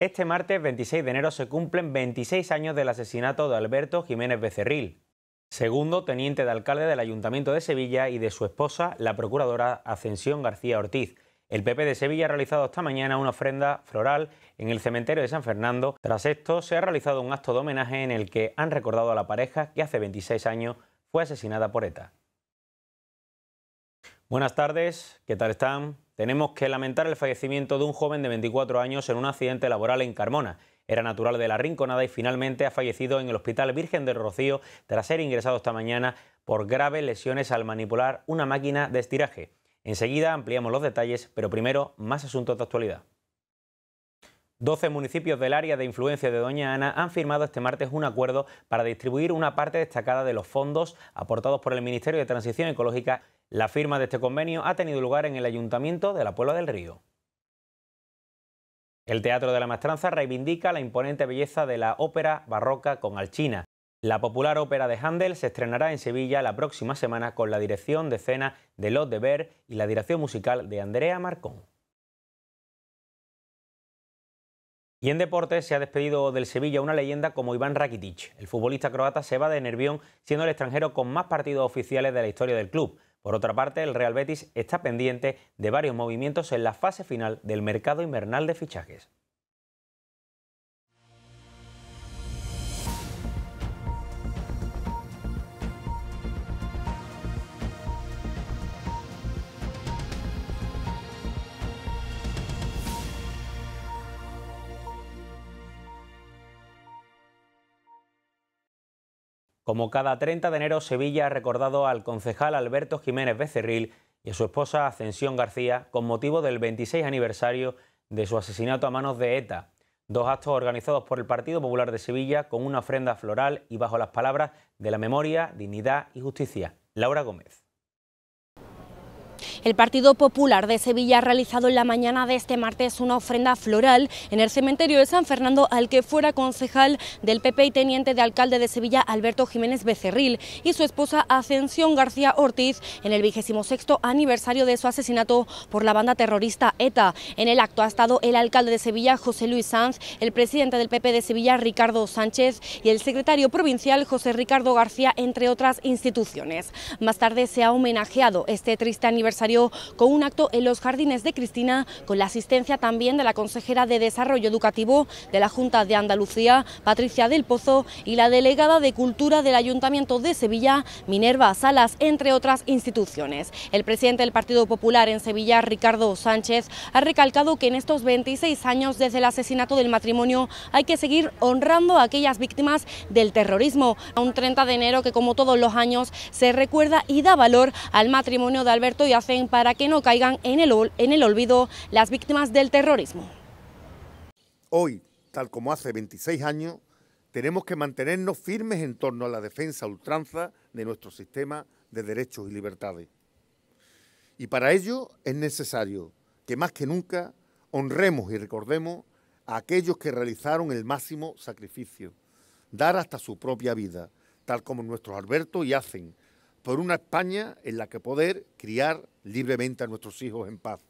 Este martes 26 de enero se cumplen 26 años del asesinato de Alberto Jiménez Becerril, segundo teniente de alcalde del Ayuntamiento de Sevilla y de su esposa, la procuradora Ascensión García Ortiz. El PP de Sevilla ha realizado esta mañana una ofrenda floral en el cementerio de San Fernando. Tras esto, se ha realizado un acto de homenaje en el que han recordado a la pareja que hace 26 años fue asesinada por ETA. Buenas tardes, ¿qué tal están? Tenemos que lamentar el fallecimiento de un joven de 24 años en un accidente laboral en Carmona. Era natural de la Rinconada y finalmente ha fallecido en el Hospital Virgen del Rocío tras ser ingresado esta mañana por graves lesiones al manipular una máquina de estiraje. Enseguida ampliamos los detalles, pero primero más asuntos de actualidad. 12 municipios del área de influencia de Doña Ana han firmado este martes un acuerdo para distribuir una parte destacada de los fondos aportados por el Ministerio de Transición Ecológica la firma de este convenio ha tenido lugar en el Ayuntamiento de la Puebla del Río. El Teatro de la Maestranza reivindica la imponente belleza de la ópera barroca con Alchina. La popular ópera de Handel se estrenará en Sevilla la próxima semana con la dirección de escena de Lot de Ver y la dirección musical de Andrea Marcón. Y en deportes se ha despedido del Sevilla una leyenda como Iván Rakitic. El futbolista croata se va de Nervión siendo el extranjero con más partidos oficiales de la historia del club. Por otra parte, el Real Betis está pendiente de varios movimientos en la fase final del mercado invernal de fichajes. Como cada 30 de enero, Sevilla ha recordado al concejal Alberto Jiménez Becerril y a su esposa Ascensión García con motivo del 26 aniversario de su asesinato a manos de ETA. Dos actos organizados por el Partido Popular de Sevilla con una ofrenda floral y bajo las palabras de la memoria, dignidad y justicia. Laura Gómez. El Partido Popular de Sevilla ha realizado en la mañana de este martes una ofrenda floral en el cementerio de San Fernando al que fuera concejal del PP y teniente de alcalde de Sevilla Alberto Jiménez Becerril y su esposa Ascensión García Ortiz en el vigésimo sexto aniversario de su asesinato por la banda terrorista ETA. En el acto ha estado el alcalde de Sevilla José Luis Sanz, el presidente del PP de Sevilla Ricardo Sánchez y el secretario provincial José Ricardo García, entre otras instituciones. Más tarde se ha homenajeado este triste aniversario con un acto en los Jardines de Cristina, con la asistencia también de la consejera de Desarrollo Educativo de la Junta de Andalucía, Patricia del Pozo, y la delegada de Cultura del Ayuntamiento de Sevilla, Minerva Salas, entre otras instituciones. El presidente del Partido Popular en Sevilla, Ricardo Sánchez, ha recalcado que en estos 26 años desde el asesinato del matrimonio hay que seguir honrando a aquellas víctimas del terrorismo. A un 30 de enero que como todos los años se recuerda y da valor al matrimonio de Alberto y Hacen para que no caigan en el, en el olvido las víctimas del terrorismo. Hoy, tal como hace 26 años, tenemos que mantenernos firmes en torno a la defensa ultranza de nuestro sistema de derechos y libertades. Y para ello es necesario que más que nunca honremos y recordemos a aquellos que realizaron el máximo sacrificio, dar hasta su propia vida, tal como nuestros Alberto y hacen, por una España en la que poder criar libremente a nuestros hijos en paz.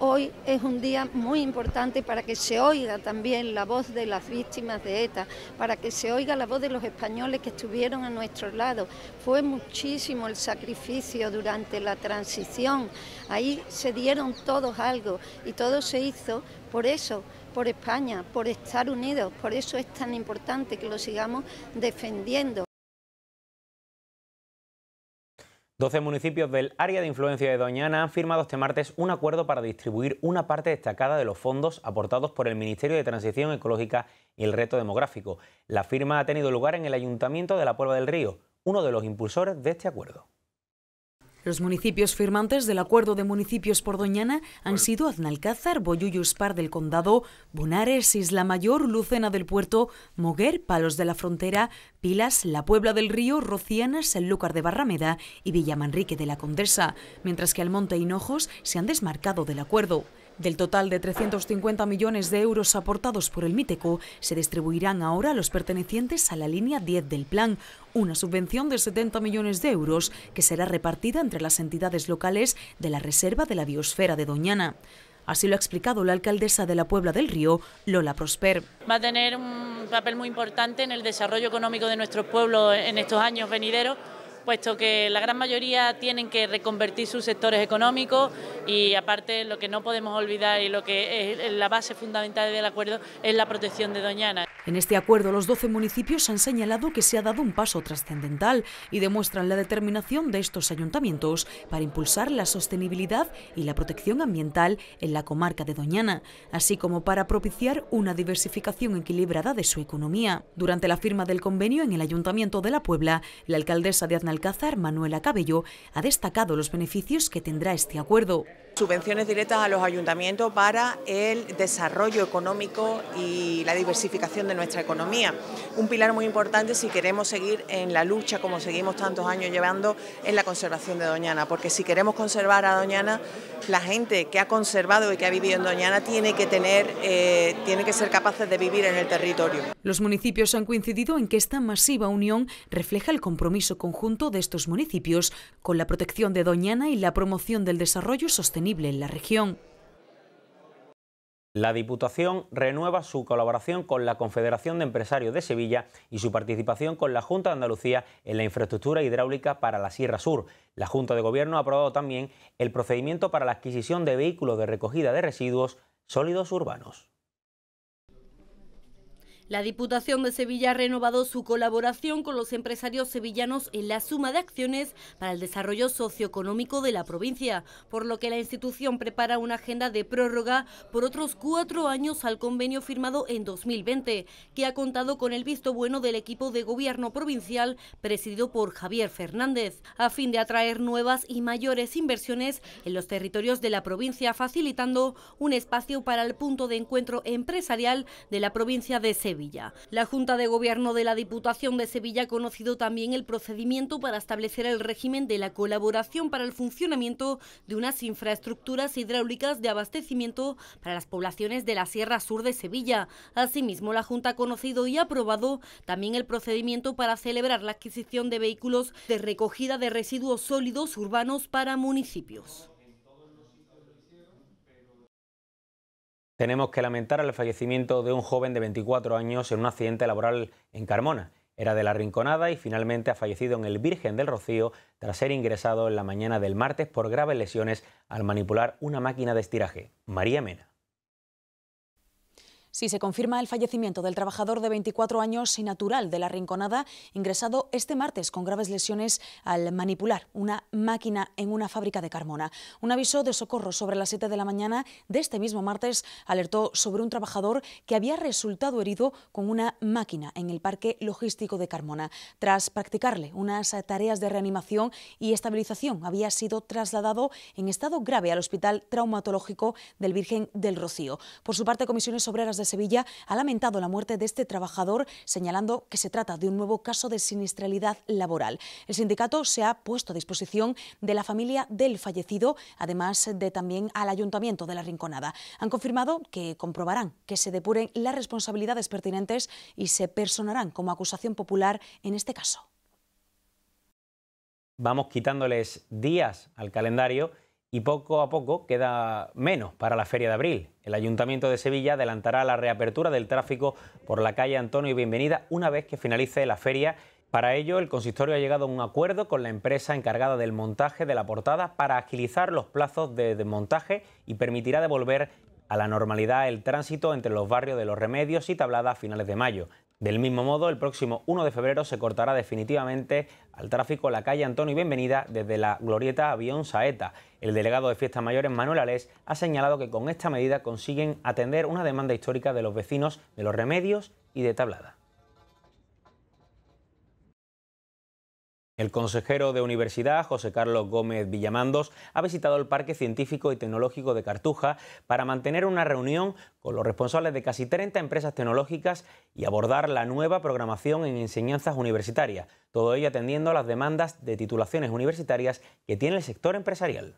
Hoy es un día muy importante para que se oiga también la voz de las víctimas de ETA, para que se oiga la voz de los españoles que estuvieron a nuestro lado. Fue muchísimo el sacrificio durante la transición, ahí se dieron todos algo y todo se hizo por eso, por España, por estar unidos, por eso es tan importante que lo sigamos defendiendo. 12 municipios del área de influencia de Doñana han firmado este martes un acuerdo para distribuir una parte destacada de los fondos aportados por el Ministerio de Transición Ecológica y el Reto Demográfico. La firma ha tenido lugar en el Ayuntamiento de la Puebla del Río, uno de los impulsores de este acuerdo. Los municipios firmantes del Acuerdo de Municipios por Doñana han sido Aznalcázar, Boyullos Par del Condado, Bonares, Isla Mayor, Lucena del Puerto, Moguer, Palos de la Frontera, Pilas, La Puebla del Río, Rocianas, El Lúcar de Barrameda y Villamanrique de la Condesa, mientras que Almonte y Hinojos se han desmarcado del acuerdo. Del total de 350 millones de euros aportados por el MITECO, se distribuirán ahora los pertenecientes a la línea 10 del plan, una subvención de 70 millones de euros que será repartida entre las entidades locales de la Reserva de la Biosfera de Doñana. Así lo ha explicado la alcaldesa de la Puebla del Río, Lola Prosper. Va a tener un papel muy importante en el desarrollo económico de nuestros pueblos en estos años venideros puesto que la gran mayoría tienen que reconvertir sus sectores económicos y aparte lo que no podemos olvidar y lo que es la base fundamental del acuerdo es la protección de Doñana. En este acuerdo los 12 municipios han señalado que se ha dado un paso trascendental y demuestran la determinación de estos ayuntamientos para impulsar la sostenibilidad y la protección ambiental en la comarca de Doñana, así como para propiciar una diversificación equilibrada de su economía. Durante la firma del convenio en el Ayuntamiento de la Puebla, la alcaldesa de Aznalcázar, Manuela Cabello, ha destacado los beneficios que tendrá este acuerdo. Subvenciones directas a los ayuntamientos para el desarrollo económico y la diversificación de nuestra economía. Un pilar muy importante si queremos seguir en la lucha como seguimos tantos años llevando en la conservación de Doñana, porque si queremos conservar a Doñana, la gente que ha conservado y que ha vivido en Doñana tiene que tener, eh, tiene que ser capaces de vivir en el territorio. Los municipios han coincidido en que esta masiva unión refleja el compromiso conjunto de estos municipios con la protección de Doñana y la promoción del desarrollo sostenible en la región. La Diputación renueva su colaboración con la Confederación de Empresarios de Sevilla y su participación con la Junta de Andalucía en la infraestructura hidráulica para la Sierra Sur. La Junta de Gobierno ha aprobado también el procedimiento para la adquisición de vehículos de recogida de residuos sólidos urbanos. La Diputación de Sevilla ha renovado su colaboración con los empresarios sevillanos en la suma de acciones para el desarrollo socioeconómico de la provincia, por lo que la institución prepara una agenda de prórroga por otros cuatro años al convenio firmado en 2020, que ha contado con el visto bueno del equipo de gobierno provincial presidido por Javier Fernández, a fin de atraer nuevas y mayores inversiones en los territorios de la provincia, facilitando un espacio para el punto de encuentro empresarial de la provincia de Sevilla. La Junta de Gobierno de la Diputación de Sevilla ha conocido también el procedimiento para establecer el régimen de la colaboración para el funcionamiento de unas infraestructuras hidráulicas de abastecimiento para las poblaciones de la Sierra Sur de Sevilla. Asimismo, la Junta ha conocido y aprobado también el procedimiento para celebrar la adquisición de vehículos de recogida de residuos sólidos urbanos para municipios. Tenemos que lamentar el fallecimiento de un joven de 24 años en un accidente laboral en Carmona. Era de la Rinconada y finalmente ha fallecido en el Virgen del Rocío tras ser ingresado en la mañana del martes por graves lesiones al manipular una máquina de estiraje. María Mena. Sí, se confirma el fallecimiento del trabajador de 24 años y natural de la Rinconada, ingresado este martes con graves lesiones al manipular una máquina en una fábrica de Carmona. Un aviso de socorro sobre las 7 de la mañana de este mismo martes alertó sobre un trabajador que había resultado herido con una máquina en el parque logístico de Carmona. Tras practicarle unas tareas de reanimación y estabilización, había sido trasladado en estado grave al Hospital Traumatológico del Virgen del Rocío. Por su parte, Comisiones Obreras de Sevilla ha lamentado la muerte de este trabajador, señalando que se trata de un nuevo caso de siniestralidad laboral. El sindicato se ha puesto a disposición de la familia del fallecido, además de también al Ayuntamiento de la Rinconada. Han confirmado que comprobarán que se depuren las responsabilidades pertinentes y se personarán como acusación popular en este caso. Vamos quitándoles días al calendario y poco a poco queda menos para la Feria de Abril. El Ayuntamiento de Sevilla adelantará la reapertura del tráfico por la calle Antonio y Bienvenida una vez que finalice la feria. Para ello, el consistorio ha llegado a un acuerdo con la empresa encargada del montaje de la portada para agilizar los plazos de desmontaje y permitirá devolver a la normalidad el tránsito entre los barrios de Los Remedios y Tablada a finales de mayo. Del mismo modo, el próximo 1 de febrero se cortará definitivamente al tráfico la calle Antonio y Bienvenida desde la glorieta Avión Saeta. El delegado de Fiestas Mayores, Manuel Alés, ha señalado que con esta medida consiguen atender una demanda histórica de los vecinos de Los Remedios y de Tablada. El consejero de Universidad, José Carlos Gómez Villamandos, ha visitado el Parque Científico y Tecnológico de Cartuja para mantener una reunión con los responsables de casi 30 empresas tecnológicas y abordar la nueva programación en enseñanzas universitarias, todo ello atendiendo a las demandas de titulaciones universitarias que tiene el sector empresarial.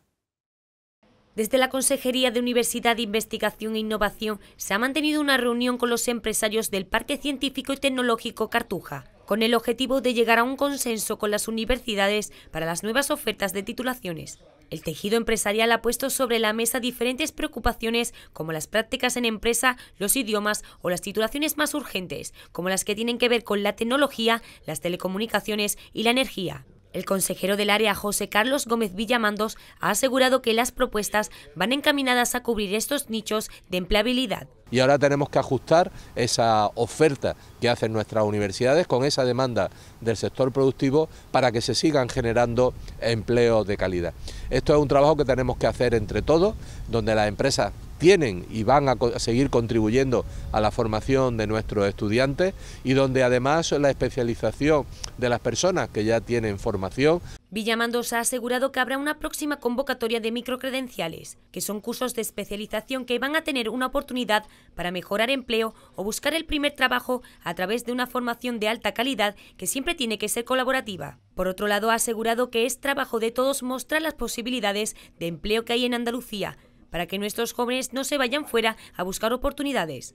Desde la Consejería de Universidad de Investigación e Innovación se ha mantenido una reunión con los empresarios del Parque Científico y Tecnológico Cartuja con el objetivo de llegar a un consenso con las universidades para las nuevas ofertas de titulaciones. El tejido empresarial ha puesto sobre la mesa diferentes preocupaciones como las prácticas en empresa, los idiomas o las titulaciones más urgentes, como las que tienen que ver con la tecnología, las telecomunicaciones y la energía. El consejero del área, José Carlos Gómez Villamandos, ha asegurado que las propuestas van encaminadas a cubrir estos nichos de empleabilidad. Y ahora tenemos que ajustar esa oferta que hacen nuestras universidades con esa demanda del sector productivo para que se sigan generando empleos de calidad. Esto es un trabajo que tenemos que hacer entre todos, donde las empresas tienen y van a, seguir contribuyendo a la formación de nuestros estudiantes y donde además la especialización de las personas que ya tienen formación Villamandos ha asegurado que habrá una próxima convocatoria de microcredenciales, que son cursos de especialización que van a tener una oportunidad para mejorar empleo o buscar el primer trabajo a través de una formación de alta calidad que siempre tiene que ser colaborativa. Por otro lado, ha asegurado que es trabajo de todos mostrar las posibilidades de empleo que hay en Andalucía, para que nuestros jóvenes no se vayan fuera a buscar oportunidades.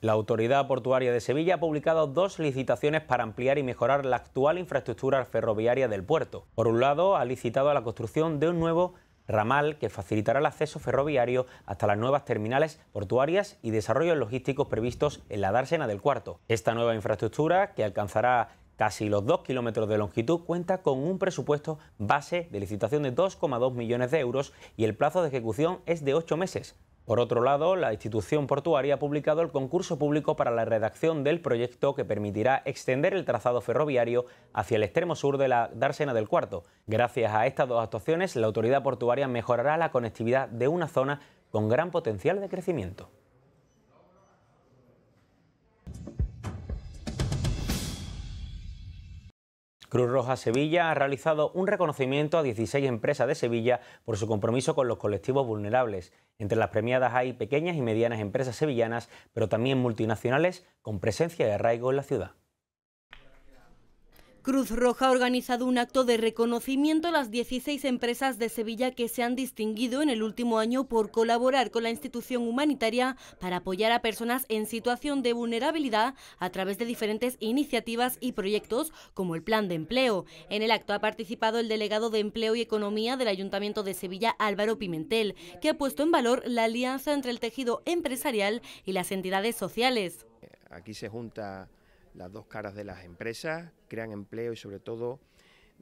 La Autoridad Portuaria de Sevilla ha publicado dos licitaciones para ampliar y mejorar la actual infraestructura ferroviaria del puerto. Por un lado, ha licitado la construcción de un nuevo ramal que facilitará el acceso ferroviario hasta las nuevas terminales portuarias y desarrollos logísticos previstos en la dársena del cuarto. Esta nueva infraestructura, que alcanzará casi los dos kilómetros de longitud, cuenta con un presupuesto base de licitación de 2,2 millones de euros y el plazo de ejecución es de ocho meses. Por otro lado, la institución portuaria ha publicado el concurso público para la redacción del proyecto que permitirá extender el trazado ferroviario hacia el extremo sur de la dársena del Cuarto. Gracias a estas dos actuaciones, la autoridad portuaria mejorará la conectividad de una zona con gran potencial de crecimiento. Cruz Roja Sevilla ha realizado un reconocimiento a 16 empresas de Sevilla por su compromiso con los colectivos vulnerables. Entre las premiadas hay pequeñas y medianas empresas sevillanas, pero también multinacionales con presencia y arraigo en la ciudad. Cruz Roja ha organizado un acto de reconocimiento a las 16 empresas de Sevilla que se han distinguido en el último año por colaborar con la institución humanitaria para apoyar a personas en situación de vulnerabilidad a través de diferentes iniciativas y proyectos como el Plan de Empleo. En el acto ha participado el delegado de Empleo y Economía del Ayuntamiento de Sevilla, Álvaro Pimentel, que ha puesto en valor la alianza entre el tejido empresarial y las entidades sociales. Aquí se junta las dos caras de las empresas, crean empleo y sobre todo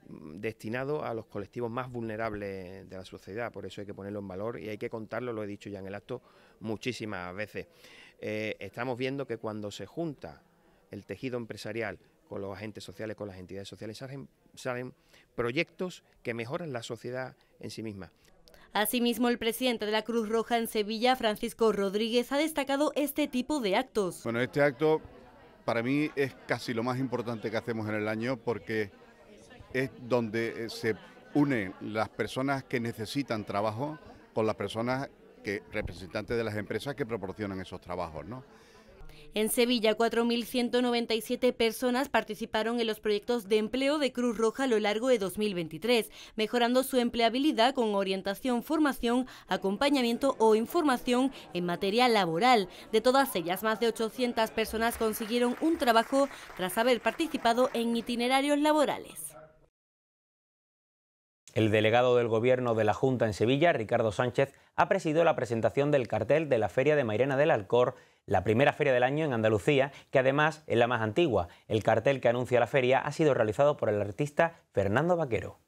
mm, destinado a los colectivos más vulnerables de la sociedad, por eso hay que ponerlo en valor y hay que contarlo, lo he dicho ya en el acto muchísimas veces. Eh, estamos viendo que cuando se junta el tejido empresarial con los agentes sociales, con las entidades sociales, salen, salen proyectos que mejoran la sociedad en sí misma. Asimismo, el presidente de la Cruz Roja en Sevilla, Francisco Rodríguez, ha destacado este tipo de actos. Bueno, este acto para mí es casi lo más importante que hacemos en el año porque es donde eh, se unen las personas que necesitan trabajo con las personas que representantes de las empresas que proporcionan esos trabajos, ¿no? En Sevilla, 4.197 personas participaron en los proyectos de empleo de Cruz Roja a lo largo de 2023, mejorando su empleabilidad con orientación, formación, acompañamiento o información en materia laboral. De todas ellas, más de 800 personas consiguieron un trabajo tras haber participado en itinerarios laborales. El delegado del Gobierno de la Junta en Sevilla, Ricardo Sánchez, ha presidido la presentación del cartel de la Feria de Mairena del Alcor la primera feria del año en Andalucía, que además es la más antigua. El cartel que anuncia la feria ha sido realizado por el artista Fernando Vaquero.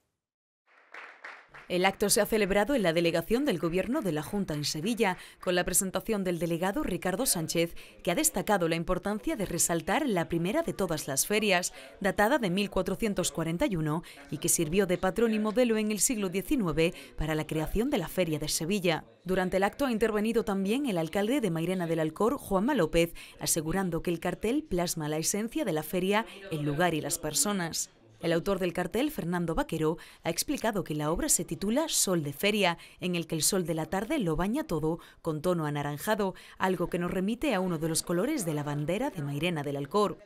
El acto se ha celebrado en la delegación del Gobierno de la Junta en Sevilla, con la presentación del delegado Ricardo Sánchez, que ha destacado la importancia de resaltar la primera de todas las ferias, datada de 1441 y que sirvió de patrón y modelo en el siglo XIX para la creación de la Feria de Sevilla. Durante el acto ha intervenido también el alcalde de Mairena del Alcor, Juanma López, asegurando que el cartel plasma la esencia de la feria, el lugar y las personas. El autor del cartel, Fernando Vaquero, ha explicado que la obra se titula Sol de Feria, en el que el sol de la tarde lo baña todo con tono anaranjado, algo que nos remite a uno de los colores de la bandera de Mairena del Alcor.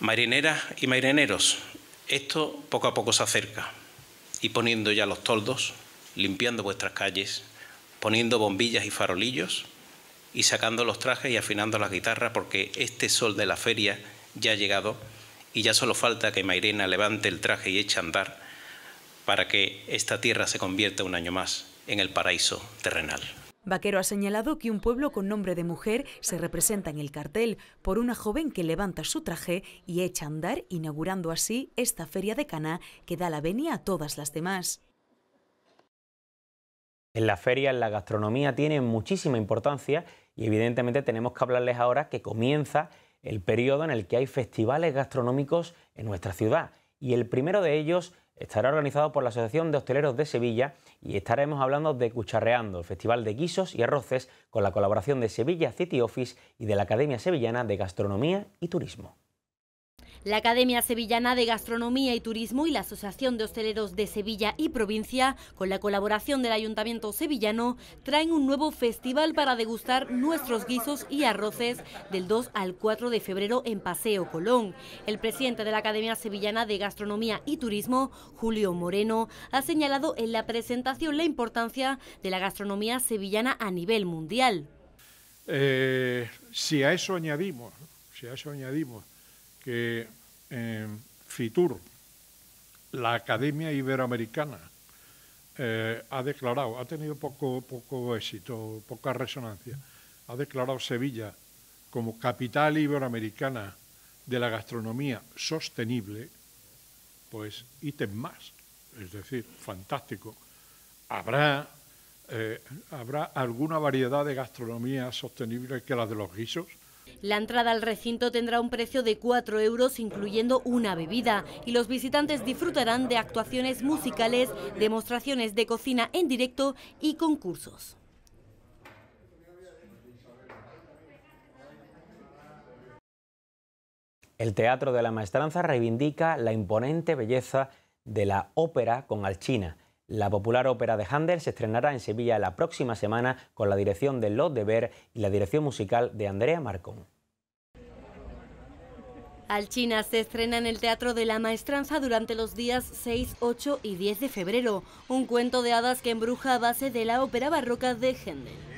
Marineras y marineros, esto poco a poco se acerca, y poniendo ya los toldos, limpiando vuestras calles, poniendo bombillas y farolillos, y sacando los trajes y afinando las guitarras, porque este sol de la feria ya ha llegado y ya solo falta que Mairena levante el traje y eche a andar para que esta tierra se convierta un año más en el paraíso terrenal. Vaquero ha señalado que un pueblo con nombre de mujer se representa en el cartel por una joven que levanta su traje y echa a andar, inaugurando así esta feria de Cana que da la venia a todas las demás. En la feria, en la gastronomía tiene muchísima importancia y evidentemente tenemos que hablarles ahora que comienza el periodo en el que hay festivales gastronómicos en nuestra ciudad. Y el primero de ellos estará organizado por la Asociación de Hosteleros de Sevilla y estaremos hablando de Cucharreando, el Festival de Guisos y Arroces, con la colaboración de Sevilla City Office y de la Academia Sevillana de Gastronomía y Turismo. La Academia Sevillana de Gastronomía y Turismo y la Asociación de Hosteleros de Sevilla y Provincia, con la colaboración del Ayuntamiento sevillano, traen un nuevo festival para degustar nuestros guisos y arroces del 2 al 4 de febrero en Paseo Colón. El presidente de la Academia Sevillana de Gastronomía y Turismo, Julio Moreno, ha señalado en la presentación la importancia de la gastronomía sevillana a nivel mundial. Eh, si a eso añadimos, si a eso añadimos que FITUR, la Academia Iberoamericana, eh, ha declarado, ha tenido poco, poco éxito, poca resonancia, ha declarado Sevilla como capital iberoamericana de la gastronomía sostenible, pues ítem más, es decir, fantástico. Habrá, eh, habrá alguna variedad de gastronomía sostenible que la de los guisos, la entrada al recinto tendrá un precio de 4 euros incluyendo una bebida y los visitantes disfrutarán de actuaciones musicales, demostraciones de cocina en directo y concursos. El Teatro de la Maestranza reivindica la imponente belleza de la ópera con Alchina. La popular ópera de Handel se estrenará en Sevilla la próxima semana con la dirección de Lot de Ver y la dirección musical de Andrea Marcón. Alchina se estrena en el Teatro de la Maestranza durante los días 6, 8 y 10 de febrero, un cuento de hadas que embruja a base de la ópera barroca de Händel.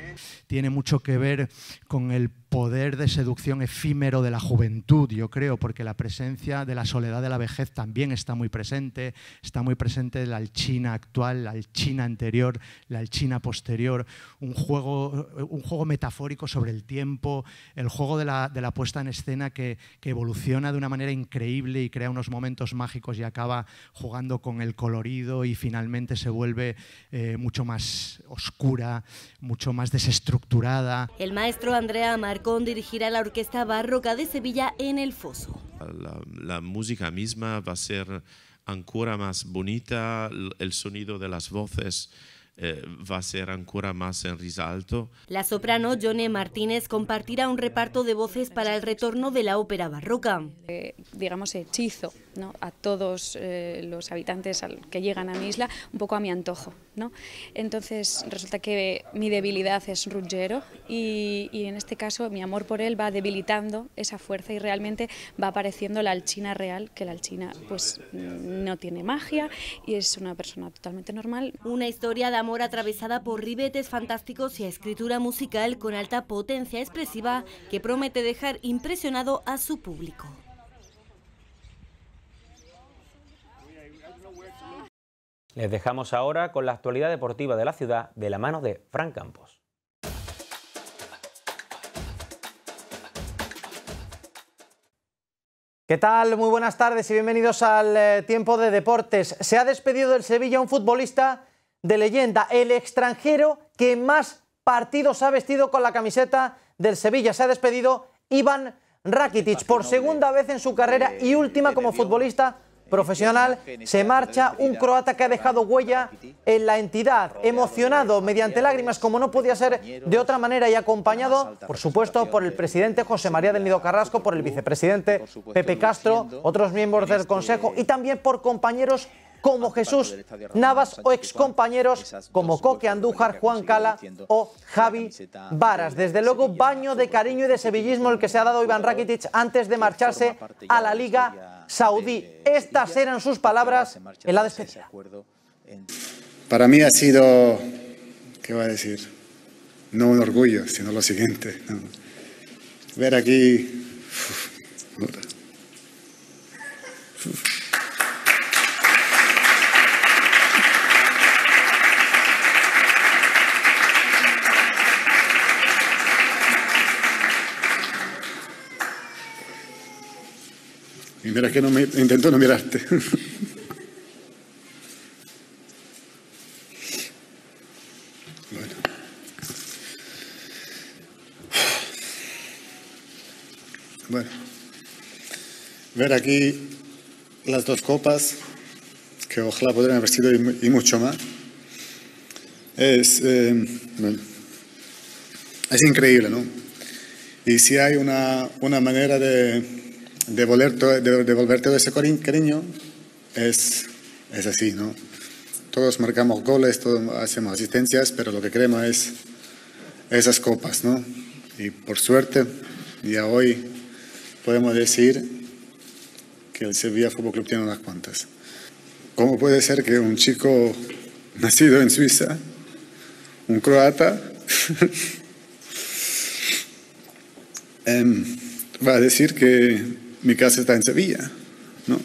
Tiene mucho que ver con el poder de seducción efímero de la juventud, yo creo, porque la presencia de la soledad de la vejez también está muy presente, está muy presente la alchina actual, la alchina anterior, la alchina posterior, un juego, un juego metafórico sobre el tiempo, el juego de la, de la puesta en escena que, que, evoluciona de una manera increíble y crea unos momentos mágicos y acaba jugando con el colorido y finalmente se vuelve eh, mucho más oscura, mucho más desestructurada. El maestro Andrea Marco dirigirá la Orquesta Barroca de Sevilla en el Foso. La, música misma va a ser ancora más bonita, el sonido de las voces eh, va a ser ancora más en risalto. La soprano Jone Martínez compartirá un reparto de voces para el retorno de la ópera barroca. Eh, digamos, hechizo a todos eh, los habitantes que llegan a mi isla, un poco a mi antojo. ¿no? Entonces resulta que mi debilidad es Ruggero y, y, en este caso mi amor por él va debilitando esa fuerza y realmente va apareciendo la alchina real, que la alchina pues no tiene magia y es una persona totalmente normal. Una historia de amor atravesada por ribetes fantásticos y escritura musical con alta potencia expresiva que promete dejar impresionado a su público. Les dejamos ahora con la actualidad deportiva de la ciudad de la mano de Fran Campos. ¿Qué tal? Muy buenas tardes y bienvenidos al eh, tiempo de deportes. Se ha despedido del Sevilla un futbolista de leyenda, el extranjero que más partidos ha vestido con la camiseta del Sevilla. Se ha despedido Iván Rakitic por segunda vez en su carrera y última como futbolista profesional, se marcha un croata que ha dejado huella en la entidad, emocionado mediante lágrimas como no podía ser de otra manera y acompañado, por supuesto, por el presidente José María del Nido Carrasco, por el vicepresidente Pepe Castro, otros miembros del Consejo y también por compañeros como Jesús Navas o excompañeros como Coque Andújar, Juan Cala o Javi Varas. Desde luego, baño de cariño y de sevillismo el que se ha dado Iván Rakitic antes de marcharse a la Liga Saudí. Estas eran sus palabras en la despedida. Para mí ha sido, ¿qué va a decir? No un orgullo, sino lo siguiente. Ver aquí... Y mira que no me, intento no mirarte. bueno. Bueno. Ver aquí las dos copas, que ojalá podrían haber sido y, mucho más, es, eh, es increíble, ¿no? Y si hay una, una manera de, devolver, de devolver todo ese cariño, es, es así, ¿no? Todos marcamos goles, todos hacemos asistencias, pero lo que queremos es esas copas, ¿no? Y por suerte, ya hoy podemos decir que el Sevilla Fútbol Club tiene unas cuantas. ¿Cómo puede ser que un chico nacido en Suiza, un croata, Em, va a decir que mi casa está en Sevilla, ¿no?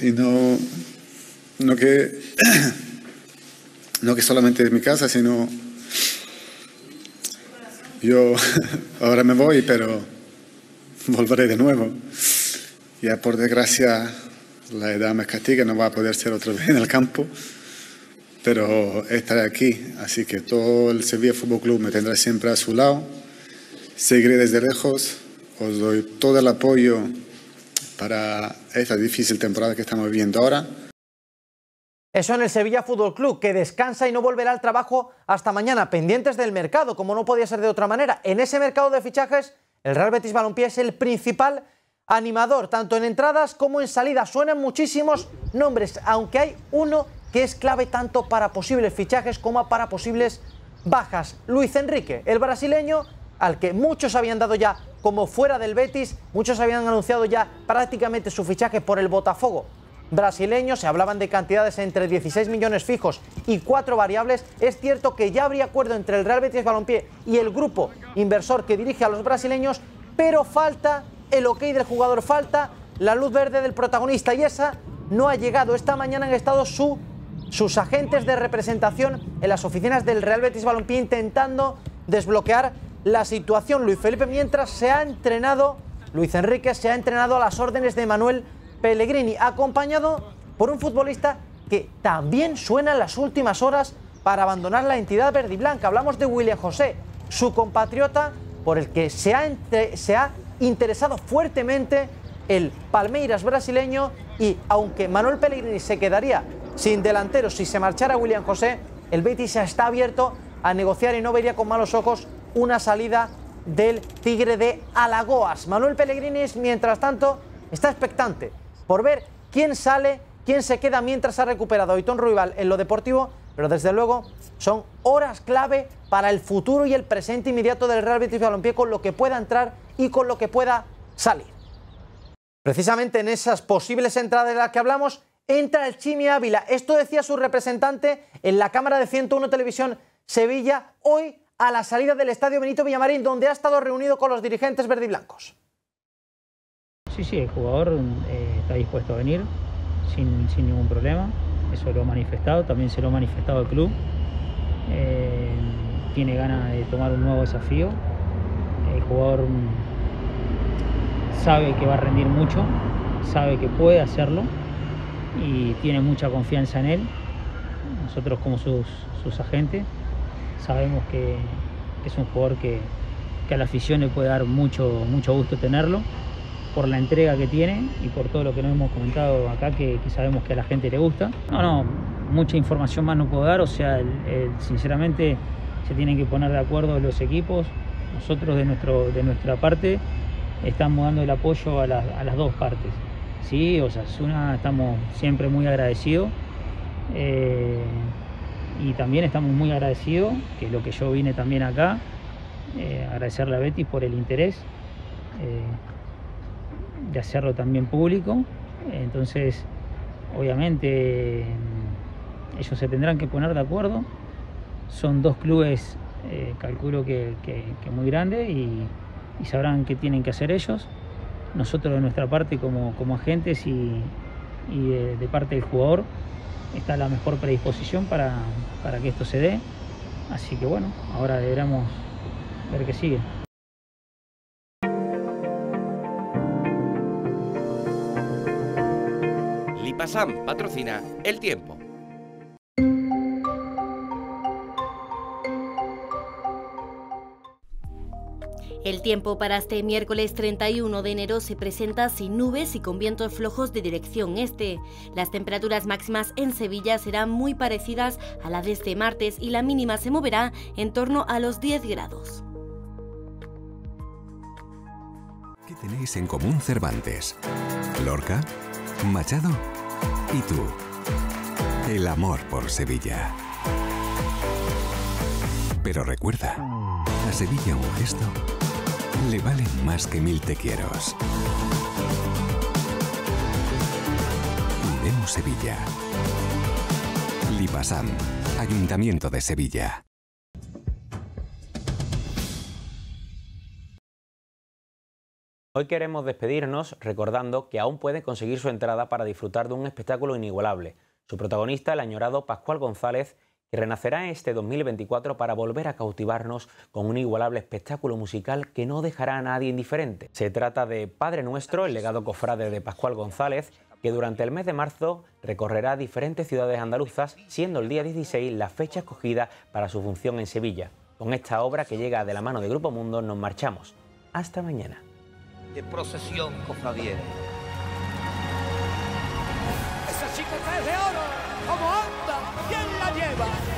Y no, no que, no que solamente es mi casa, sino yo ahora me voy, pero volveré de nuevo. Ya por desgracia la edad me castiga, no va a poder ser otra vez en el campo, pero estaré aquí, así que todo el Sevilla Fútbol Club me tendrá siempre a su lado Seguiré desde lejos, os doy todo el apoyo para esta difícil temporada que estamos viviendo ahora. Eso en el Sevilla Fútbol Club, que descansa y no volverá al trabajo hasta mañana, pendientes del mercado, como no podía ser de otra manera. En ese mercado de fichajes, el Real Betis Balompié es el principal animador, tanto en entradas como en salidas. Suenan muchísimos nombres, aunque hay uno que es clave tanto para posibles fichajes como para posibles bajas. Luis Enrique, el brasileño, al que muchos habían dado ya como fuera del Betis, muchos habían anunciado ya prácticamente su fichaje por el Botafogo brasileño, se hablaban de cantidades entre 16 millones fijos y 4 variables, es cierto que ya habría acuerdo entre el Real Betis Balompié y el grupo inversor que dirige a los brasileños, pero falta el ok del jugador, falta la luz verde del protagonista y esa no ha llegado. Esta mañana han estado su, sus agentes de representación en las oficinas del Real Betis Balompié intentando desbloquear la situación. Luis Felipe mientras se ha entrenado, Luis Enrique se ha entrenado a las órdenes de Manuel Pellegrini, acompañado por un futbolista que también suena en las últimas horas para abandonar la entidad verde y blanca. Hablamos de William José, su compatriota por el que se ha, se ha interesado fuertemente el Palmeiras brasileño y aunque Manuel Pellegrini se quedaría sin delantero si se marchara William José, el Betis está abierto a negociar y no vería con malos ojos una salida del Tigre de Alagoas. Manuel Pellegrini, mientras tanto, está expectante por ver quién sale, quién se queda mientras ha recuperado a Oitón Ruibal en lo deportivo, pero desde luego son horas clave para el futuro y el presente inmediato del Real Betis Balompié con lo que pueda entrar y con lo que pueda salir. Precisamente en esas posibles entradas de las que hablamos, entra el Chimi Ávila. Esto decía su representante en la Cámara de 101 Televisión Sevilla hoy a la salida del Estadio Benito Villamarín, donde ha estado reunido con los dirigentes verdiblancos. Sí, sí, el jugador eh, está dispuesto a venir sin, ningún problema, eso lo ha manifestado, también se lo ha manifestado el club. Eh, tiene ganas de tomar un nuevo desafío. El jugador sabe que va a rendir mucho, sabe que puede hacerlo y tiene mucha confianza en él. Nosotros como sus, sus agentes sabemos que, es un jugador que, a la afición le puede dar mucho, mucho gusto tenerlo por la entrega que tiene y por todo lo que nos hemos comentado acá que, sabemos que a la gente le gusta. No, no, mucha información más no puedo dar, o sea, sinceramente se tienen que poner de acuerdo los equipos. Nosotros de, nuestro, de nuestra parte estamos dando el apoyo a, las dos partes. Sí, o sea, una estamos siempre muy agradecidos. Eh, y también estamos muy agradecidos, que lo que yo vine también acá, eh, agradecerle a Betty por el interés eh, de hacerlo también público. Entonces, obviamente, mm, ellos se tendrán que poner de acuerdo. Son dos clubes, eh, calculo que, muy grandes y, sabrán qué tienen que hacer ellos. Nosotros de nuestra parte como, como agentes y, de parte del jugador, está la mejor predisposición para, para que esto se dé. Así que bueno, ahora deberemos ver qué sigue. Lipasam patrocina El Tiempo. El tiempo para este miércoles 31 de enero se presenta sin nubes y con vientos flojos de dirección este. Las temperaturas máximas en Sevilla serán muy parecidas a la de este martes y la mínima se moverá en torno a los 10 grados. ¿Qué tenéis en común Cervantes? ¿Lorca? ¿Machado? ¿Y tú? El amor por Sevilla. Pero recuerda, a Sevilla un gesto le valen más que mil te quieros. Cuidemos Sevilla. Lipasam, Ayuntamiento de Sevilla. Hoy queremos despedirnos recordando que aún pueden conseguir su entrada para disfrutar de un espectáculo inigualable. Su protagonista, el añorado Pascual González, que renacerá este 2024 para volver a cautivarnos con un inigualable espectáculo musical que no dejará a nadie indiferente. Se trata de Padre Nuestro, el legado cofrade de Pascual González, que durante el mes de marzo recorrerá diferentes ciudades andaluzas, siendo el día 16 la fecha escogida para su función en Sevilla. Con esta obra que llega de la mano de Grupo Mundo nos marchamos. Hasta mañana de procesión cofradiera. Esa chica es de oro, ¿cómo anda? ¿Quién la lleva?